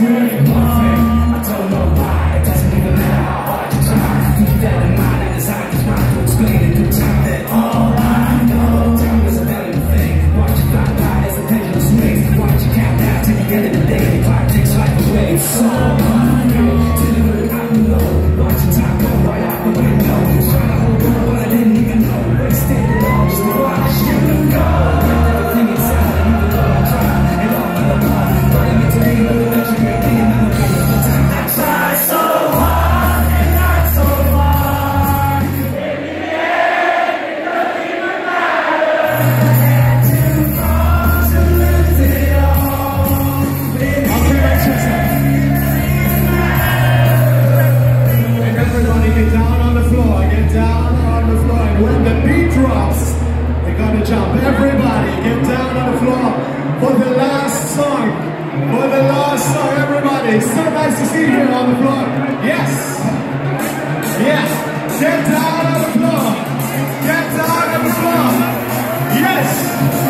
Take get down on the floor, get down on the floor. And when the beat drops, they're gonna jump. Everybody, get down on the floor for the last song. For the last song, everybody. So nice to see you on the floor. Yes. Yes. Get down on the floor. Get down on the floor. Yes.